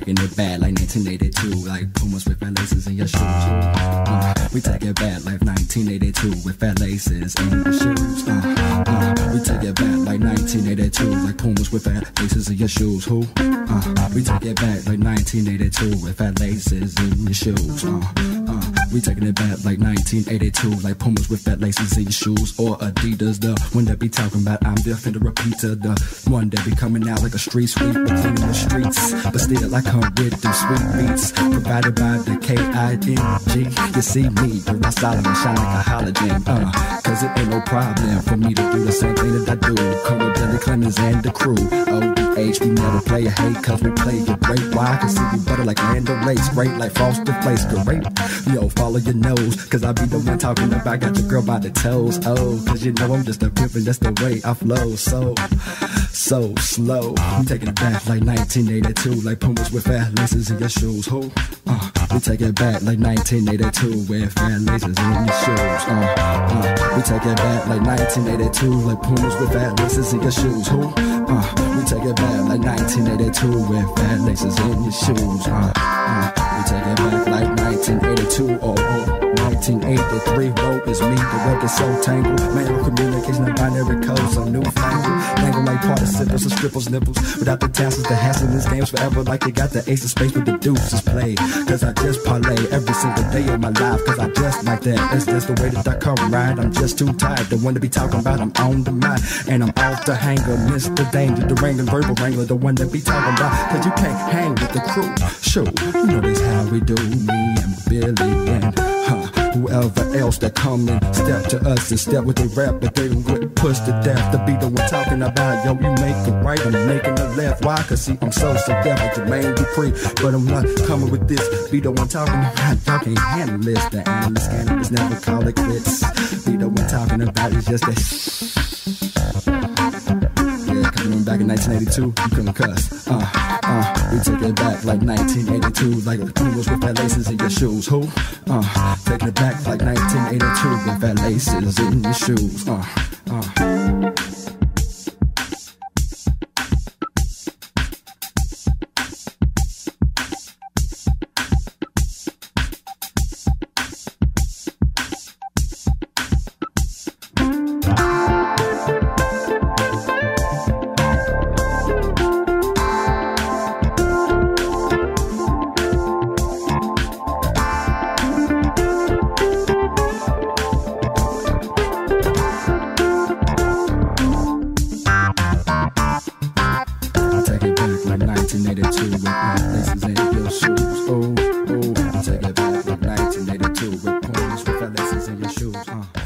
1982, like Pumas with fat laces in your shoes. Uh, we take it back like 1982 with fat laces in your shoes. Uh, uh, we take it back like 1982, like Pumas with fat laces in your shoes. Who? Uh, we take it back like 1982 with fat laces in your shoes. Uh, we taking it back like 1982, like Pumas with fat laces in shoes, or Adidas. The one that be talking about I'm the offender repeater, the one that be coming out like a street sweeper, cleaning the streets, but still I come with the sweet beats provided by the K-I-N-G. You see me, the rock solid and shine like a halogen, uh, cause it ain't no problem for me to do the same thing that I do. Come with Billy Clements and the crew. ODH, we never play a hate, cause we play it great. Why? Cause see you better like Lando Lace, great like Frosted Place, great. Yo, follow your nose, cause I be the one talking about got your girl by the toes. Oh, cause you know I'm just a pimp and that's the way I flow. So, so slow. I'm taking it back like 1982, like Pumas with fat laces in your shoes. Who? Uh, we take it back like 1982 with fat laces in your shoes. Uh, uh, we take it back like 1982, like Pumas with fat laces in your shoes. Who? Uh, we take it back like 1982 with fat laces in your shoes. Uh, uh, we take it back like 1982 or. Oh, 1983, rope is me, the web is so tangled. Manual communication and binary codes are newfangled. Tangled like participles and stripples nipples. Without the tassels, the hassle this game's forever. Like you got the ace of space with the deuces played. Cause I just parlay every single day of my life. Cause I just like that. It's just the way that I come right. I'm just too tired. The one to be talking about, I'm on the mind. And I'm off the hanger. Mr. Danger, the wrangling verbal wrangler. The one that be talking about. Cause you can't hang with the crew. Sure, you know this how we do. Me and Billy and huh whoever else that come and step to us and step with the rap, but they don't get pushed to death. The beat that we're talking about, yo, you make it right, I'm making it left. Why? Cause see, I'm so so with Jermaine Dupri, but I'm not coming with this. Beat that one talking about, y'all can't handle this. The analyst cannabis never call it quits. Beat that we're talking about is just that. Back in 1982, you couldn't cuss. Uh, uh, we took it back like 1982, like the Pumas with fat laces in your shoes. Who? Uh, taking it back like 1982 with fat laces in your shoes. Uh, uh. Back like 1982 with in your shoes. Oh, oh, take it back like 1982 with points with laces in your shoes. Uh,